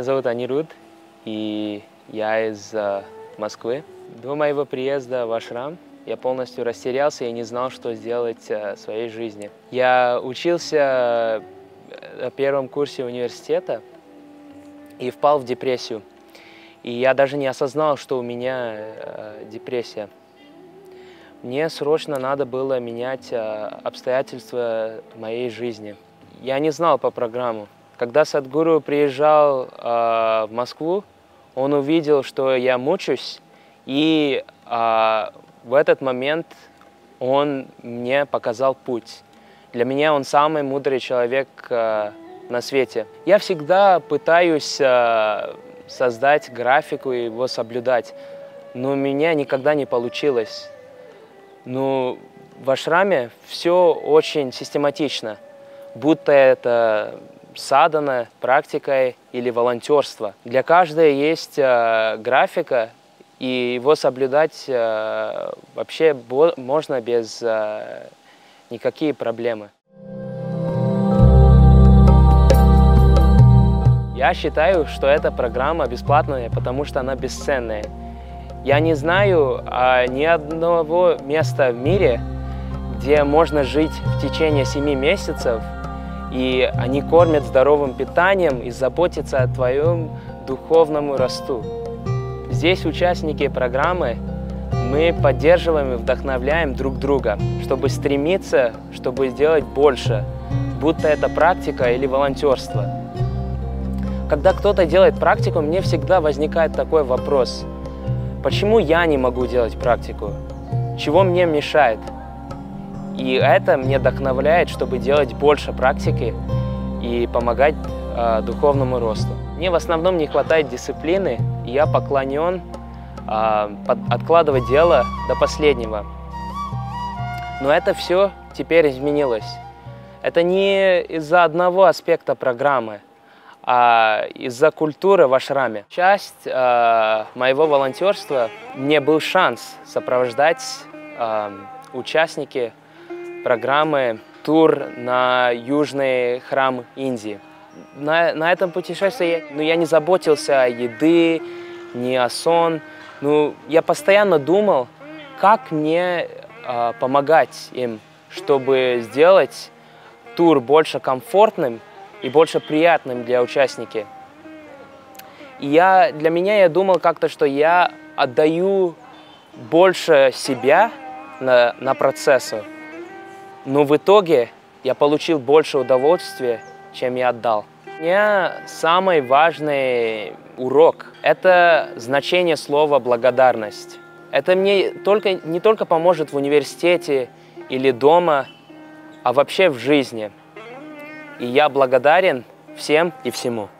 Меня зовут Анируд, и я из э, Москвы. До моего приезда в Ашрам я полностью растерялся и не знал, что сделать э, в своей жизни. Я учился э, на первом курсе университета и впал в депрессию. И я даже не осознал, что у меня э, депрессия. Мне срочно надо было менять э, обстоятельства моей жизни. Я не знал по программу. Когда Садгуру приезжал э, в Москву, он увидел, что я мучусь, и э, в этот момент он мне показал путь. Для меня он самый мудрый человек э, на свете. Я всегда пытаюсь э, создать графику и его соблюдать, но у меня никогда не получилось. Ну, в ашраме все очень систематично, будто это садана, практикой или волонтерство. Для каждой есть э, графика, и его соблюдать э, вообще можно без э, никакие проблемы. Я считаю, что эта программа бесплатная, потому что она бесценная. Я не знаю а, ни одного места в мире, где можно жить в течение семи месяцев, и они кормят здоровым питанием и заботятся о твоем духовном росту. Здесь участники программы мы поддерживаем и вдохновляем друг друга, чтобы стремиться, чтобы сделать больше, будто это практика или волонтерство. Когда кто-то делает практику, мне всегда возникает такой вопрос. Почему я не могу делать практику? Чего мне мешает? И это мне вдохновляет, чтобы делать больше практики и помогать э, духовному росту. Мне в основном не хватает дисциплины, и я поклонен э, под, откладывать дело до последнего. Но это все теперь изменилось. Это не из-за одного аспекта программы – а из-за культуры в ашраме. Часть э, моего волонтерства мне был шанс сопровождать э, участники программы тур на южный храм Индии. На, на этом путешествии ну, я не заботился о еды, ни о сон. Ну, я постоянно думал, как мне э, помогать им, чтобы сделать тур больше комфортным и больше приятным для участника. И я, для меня я думал как-то, что я отдаю больше себя на, на процессу, но в итоге я получил больше удовольствия, чем я отдал. У меня самый важный урок – это значение слова «благодарность». Это мне только, не только поможет в университете или дома, а вообще в жизни – и я благодарен всем и всему.